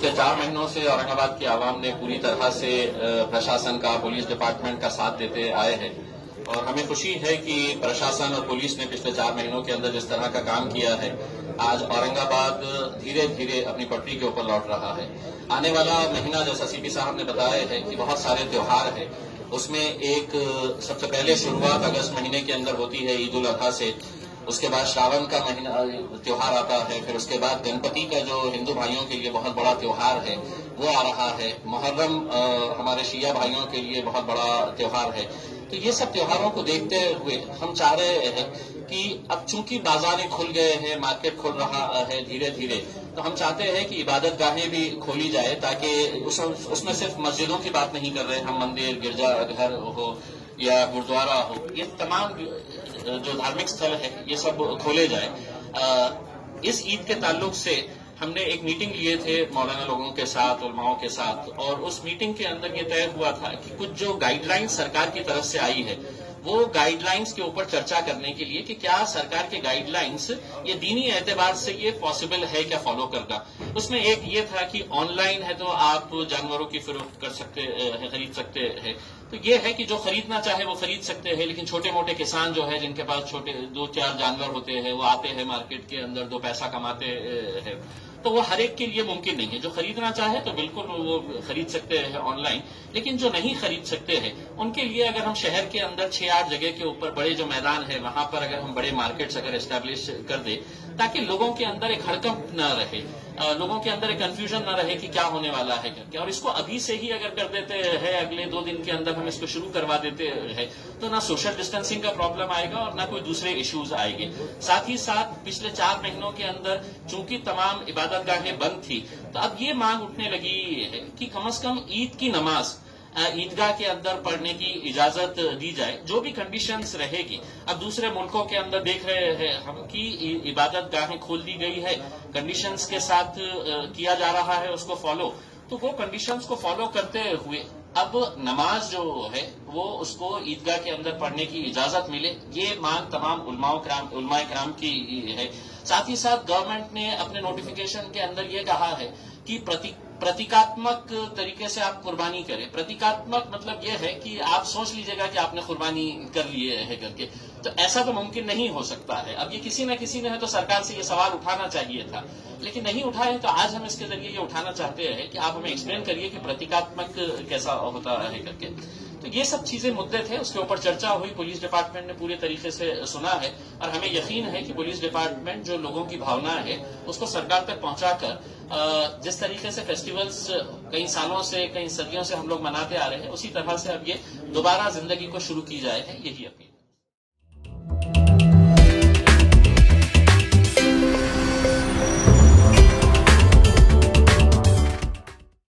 पिछले चार महीनों से औरंगाबाद की आवाम ने पूरी तरह से प्रशासन का, पुलिस डिपार्टमेंट का साथ देते आए हैं। और हमें खुशी है कि प्रशासन और पुलिस ने पिछले चार महीनों के अंदर जिस तरह का काम किया है, आज औरंगाबाद धीरे धीरे अपनी पटरी के ऊपर लौट रहा है। आने वाला महीना, जैसा सीपी साहब ने बताया है कि बहुत सारे त्यौहार है। उसमें एक, सबसे पहले शुरुआत अगस्त महीने के अंदर होती है ईद उल अजहा से। उसके बाद श्रावण का महीना त्योहार आता है फिर उसके बाद गणपति का जो हिंदू भाइयों के लिए बहुत बड़ा त्योहार है वो आ रहा है। मुहर्रम हमारे शिया भाइयों के लिए बहुत बड़ा त्योहार है। तो ये सब त्योहारों को देखते हुए हम चाह रहे हैं कि अब चूँकि बाजारें खुल गए हैं मार्केट खुल रहा है धीरे धीरे तो हम चाहते हैं कि इबादत गाहें भी खोली जाए ताकि उस, उसमें सिर्फ़ मस्जिदों की बात नहीं कर रहे हम मंदिर गिरजा घर हो या गुरुद्वारा हो ये तमाम जो धार्मिक स्थल है, ये सब खोले जाए। इस ईद के ताल्लुक से हमने एक मीटिंग लिए थे मौलाना लोगों के साथ, उलमाओं के साथ, और उस मीटिंग के अंदर ये तय हुआ था कि कुछ जो गाइडलाइन सरकार की तरफ़ से आई है, वो गाइडलाइंस के ऊपर चर्चा करने के लिए कि क्या सरकार के गाइडलाइंस ये दीनी एतबार से ये पॉसिबल है क्या फॉलो करना। उसमें एक ये था कि ऑनलाइन है तो आप जानवरों की फरोख्त कर सकते हैं खरीद सकते हैं। तो ये है कि जो खरीदना चाहे वो खरीद सकते हैं, लेकिन छोटे मोटे किसान जो है, जिनके पास छोटे दो चार जानवर होते हैं, वो आते हैं मार्केट के अंदर, दो पैसा कमाते हैं। तो वो हर एक के लिए मुमकिन नहीं है। जो खरीदना चाहे तो बिल्कुल वो खरीद सकते हैं ऑनलाइन लेकिन जो नहीं खरीद सकते हैं, उनके लिए अगर हम शहर के अंदर छह आठ जगह के ऊपर बड़े जो मैदान है, वहाँ पर अगर हम बड़े मार्केट्स अगर एस्टेब्लिश कर दे, ताकि लोगों के अंदर एक हड़कंप न रहे। लोगों के अंदर कंफ्यूजन ना रहे कि क्या होने वाला है करके। और इसको अभी से ही अगर कर देते हैं, अगले दो दिन के अंदर हम इसको शुरू करवा देते हैं तो ना सोशल डिस्टेंसिंग का प्रॉब्लम आएगा और ना कोई दूसरे इश्यूज़ आएँगे। साथ ही साथ, पिछले चार महीनों के अंदर चूँकि तमाम इबादतगाहें बंद थी तो अब ये मांग उठने लगी है कि कम अज कम ईद की नमाज़ ईदगाह के अंदर पढ़ने की इजाज़त दी जाए, जो भी कंडीशंस रहेगी। अब दूसरे मुल्कों के अंदर देख रहे हैं हम कि इबादत गाहें खोल दी गई है। कंडीशंस के साथ किया जा रहा है उसको फॉलो तो वो कंडीशंस को फॉलो करते हुए अब नमाज़ जो है, वो उसको ईदगाह के अंदर पढ़ने की इजाज़त मिले। ये मांग तमाम उलमाए कराम की है। साथ ही साथ गवर्नमेंट ने अपने नोटिफिकेशन के अंदर ये कहा है कि प्रति प्रतीकात्मक तरीके से आप कुर्बानी करें। प्रतीकात्मक मतलब यह है कि आप सोच लीजिएगा कि आपने कुर्बानी कर लिए है करके। तो ऐसा तो मुमकिन नहीं हो सकता है। अब ये किसी न किसी ने तो सरकार से ये सवाल उठाना चाहिए था। लेकिन नहीं उठाए तो आज हम इसके ज़रिए ये उठाना चाहते हैं कि आप हमें एक्सप्लेन करिए कि प्रतीकात्मक कैसा होता है करके। तो ये सब चीज़ें मुद्दे थे, उसके ऊपर चर्चा हुई, पुलिस डिपार्टमेंट ने पूरे तरीके से सुना है, और हमें यकीन है कि पुलिस डिपार्टमेंट जो लोगों की भावना है, उसको सरकार तक पहुंचाकर जिस तरीके से फेस्टिवल्स कई सालों से, कई सदियों से हम लोग मनाते आ रहे हैं, उसी तरह से अब ये दोबारा ज़िंदगी को शुरू की जाए है, यही अपनी